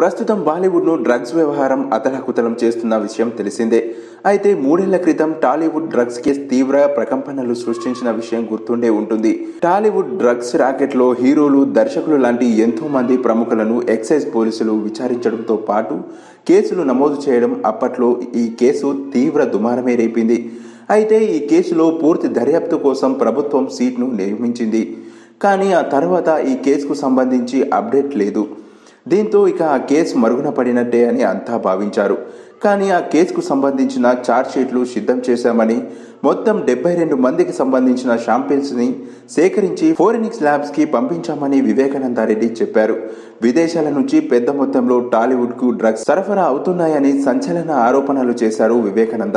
ప్రస్తుతం బాలీవుడ్ను డ్రగ్స్ వ్యవహారం అతలాకుతలం చేస్తున్న విషయం తెలిసిందే. అయితే మూడేళ్ళ క్రితం టాలీవుడ్ డ్రగ్స్ కేసు తీవ్ర ప్రకంపనలు సృష్టించిన విషయం గుర్తుండే ఉంటుంది. టాలీవుడ్ డ్రగ్స్ రాకెట్లో హీరోలు దర్శకులు లాంటి ఎంతో మంది ప్రముఖులను ఎక్సైజ్ పోలీసులు విచారించడంతో పాటు కేసులు నమోదు చేయడం అప్పట్లో ఈ కేసు తీవ్ర దుమారమే రేపింది. అయితే ఈ కేసులో పూర్తి దర్యాప్తు కోసం ప్రభుత్వం సీట్ను నియమించింది. కానీ ఆ తర్వాత ఈ కేసుకు సంబంధించి అప్డేట్ లేదు. దీంతో ఇక ఆ కేసు మరుగున పడినట్టే అని అంతా భావించారు. కానీ ఆ కేసుకు సంబంధించిన చార్జ్షీట్లు సిద్ధం చేశామని మొత్తం డెబ్బై రెండు మందికి సంబంధించిన షాంపిల్స్ని సేకరించి ఫోరెనిక్స్ ల్యాబ్స్కి పంపించామని వివేకానందారెడ్డి చెప్పారు. విదేశాల నుంచి పెద్ద మొత్తంలో టాలీవుడ్కు డ్రగ్స్ సరఫరా అవుతున్నాయని సంచలన ఆరోపణలు చేశారు వివేకానంద.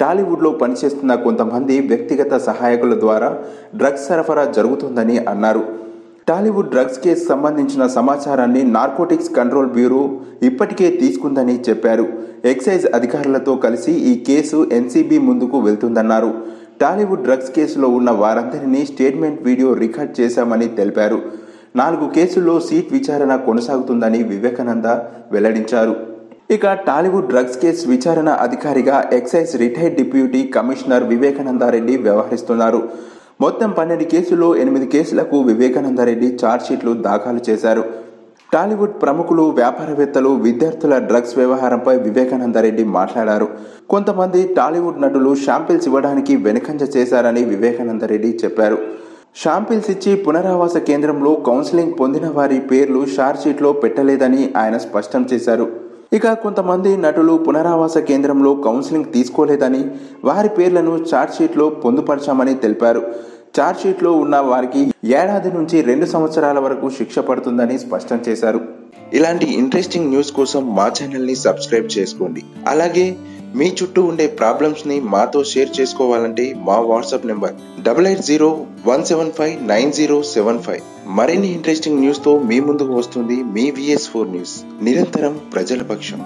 టాలీవుడ్లో పనిచేస్తున్న కొంతమంది వ్యక్తిగత సహాయకుల ద్వారా డ్రగ్స్ సరఫరా జరుగుతుందని అన్నారు. టాలీవుడ్ డ్రగ్స్ కేసు సంబంధించిన సమాచారాన్ని నార్కోటిక్స్ కంట్రోల్ బ్యూరో ఇప్పటికే తీసుకుందని చెప్పారు. ఎక్సైజ్ అధికారులతో కలిసి ఈ కేసు ఎన్సీబీ ముందుకు వెళ్తుందన్నారు. టాలీవుడ్ డ్రగ్స్ కేసులో ఉన్న వారందరినీ స్టేట్మెంట్ వీడియో రికార్డ్ చేశామని తెలిపారు. నాలుగు కేసుల్లో సీట్ విచారణ కొనసాగుతుందని వివేకానంద వెల్లడించారు. ఇక టాలీవుడ్ డ్రగ్స్ కేసు విచారణ అధికారిగా excise retired deputy commissioner Vivekananda Reddy వ్యవహరిస్తున్నారు. మొత్తం పన్నెండు కేసుల్లో ఎనిమిది కేసులకు వివేకానందరెడ్డి ఛార్జ్షీట్లు దాఖలు చేశారు. టాలీవుడ్ ప్రముఖులు వ్యాపారవేత్తలు విద్యార్థుల డ్రగ్స్ వ్యవహారంపై వివేకానందరెడ్డి మాట్లాడారు. కొంతమంది టాలీవుడ్ నటులు షాంపిల్స్ ఇవ్వడానికి వెనుకంజ చేశారని వివేకానందరెడ్డి చెప్పారు. షాంపిల్స్ ఇచ్చి పునరావాస కేంద్రంలో కౌన్సిలింగ్ పొందిన వారి పేర్లు షార్ట్షీట్లో పెట్టలేదని ఆయన స్పష్టం చేశారు. ఇక కొంతమంది నటులు పునరావాస కేంద్రంలో కౌన్సిలింగ్ తీసుకోలేదని వారి పేర్లను ఛార్జ్షీట్లో పొందుపరచామని తెలిపారు. ఛార్జ్షీట్లో ఉన్న వారికి ఏడాది నుంచి రెండు సంవత్సరాల వరకు శిక్ష పడుతుందని స్పష్టం చేశారు. ఇలాంటి ఇంట్రెస్టింగ్ న్యూస్ కోసం మా ఛానల్ని సబ్స్క్రైబ్ చేసుకోండి. అలాగే మీ చుట్టూ ఉండే ప్రాబ్లమ్స్ని మాతో షేర్ చేసుకోవాలంటే మా WhatsApp number double eight zero one seven five nine zero seven five మరిన్ని ఇంట్రెస్టింగ్ న్యూస్తో మీ ముందుకు వస్తుంది మీ విఎస్ ఫోర్ న్యూస్ నిరంతరం ప్రజల పక్షం.